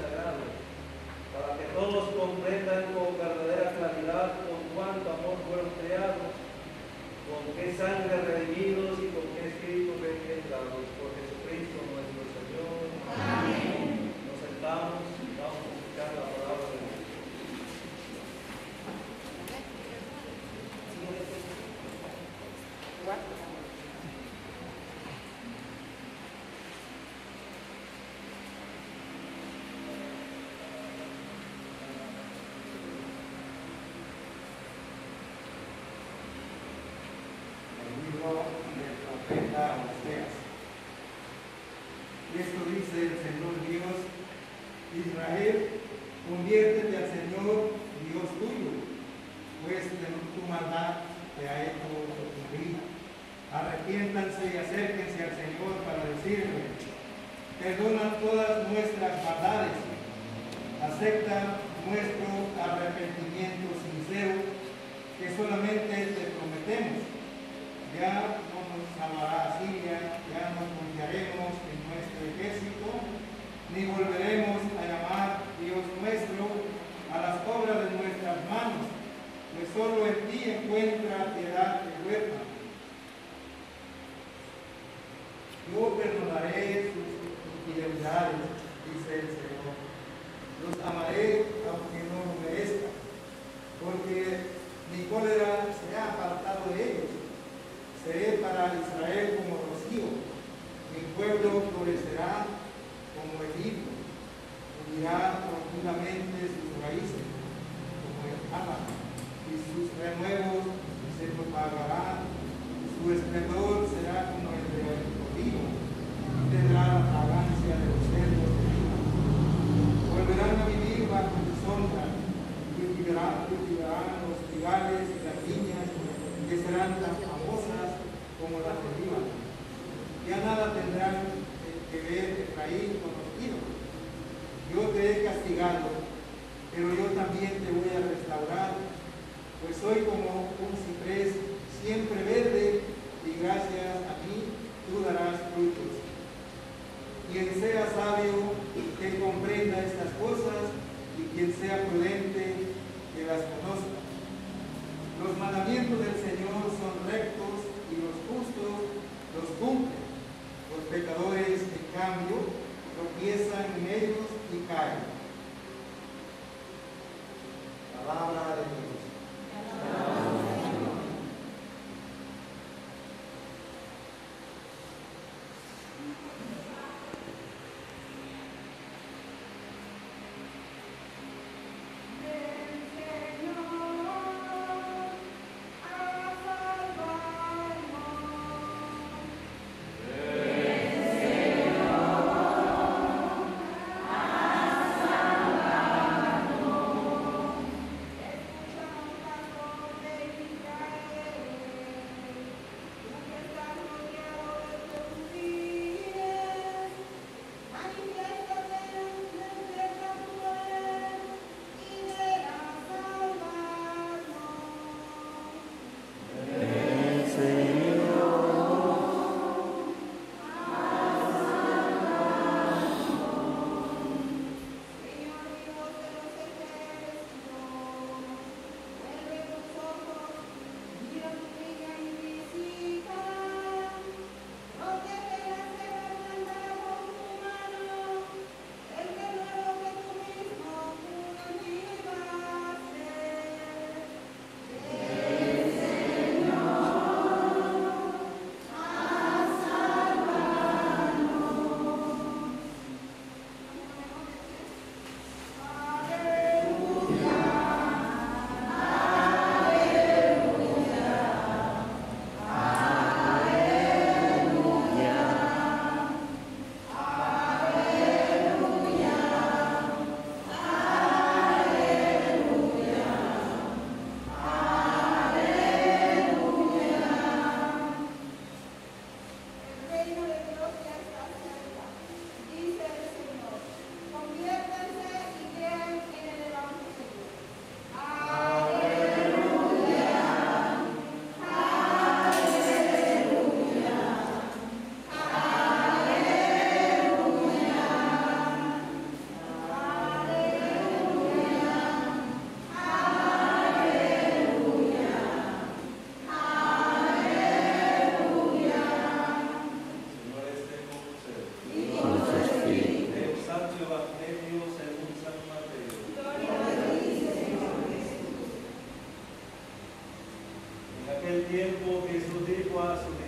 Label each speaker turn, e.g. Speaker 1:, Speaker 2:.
Speaker 1: consagrado, para que todos comprendan con verdadera claridad con cuánto amor fueron creados, con qué sangre redimidos y con qué espíritu reengendrados por Jesucristo nuestro Señor. Amén. Nos sentamos y vamos a escuchar la palabra de Dios.
Speaker 2: el libro del profeta Oseas. Esto dice el Señor Dios, Israel, conviértete al Señor Dios tuyo, pues tu maldad te ha hecho sufrir. Arrepiéntanse y acérquense al Señor para decirle, perdona todas nuestras maldades, acepta nuestro arrepentimiento sincero Yo perdonaré sus infidelidades, dice el Señor. Los amaré aunque no lo merezcan, porque mi cólera se ha apartado de ellos seré para Israel como rocío, mi pueblo florecerá como el hilo, unirá profundamente sus raíces como el álamo, y sus renuevos se propagarán, su esplendor será como el de olivo, y tendrá la fragancia de los cerdos de vida. Volverán a vivir bajo mi sombra, cultivarán, cultivarán los trigales y las viñas, que serán tan famosas como las de Líbano. Ya nada tendrán que Efraín con los. Yo te he castigado, pero yo también te voy a restaurar, pues soy como un ciprés siempre verde y gracias a mí
Speaker 1: Bye. Tiempo Jesús dijo a sus